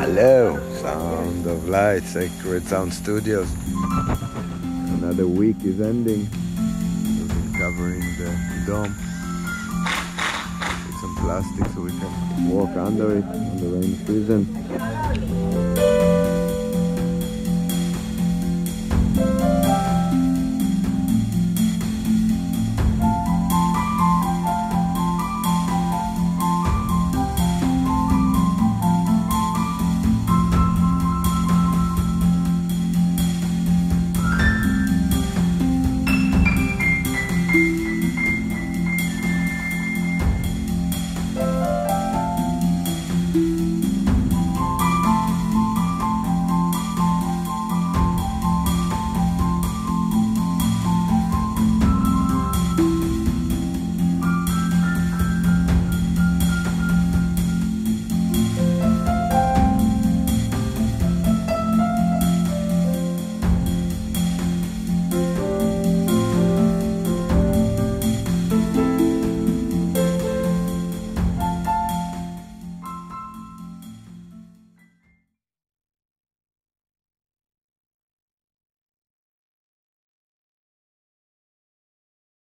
Hello, Sound of Light, Sacred Sound Studios. Another week is ending. We've been covering the dome with some plastic so we can walk under it in the rainy season.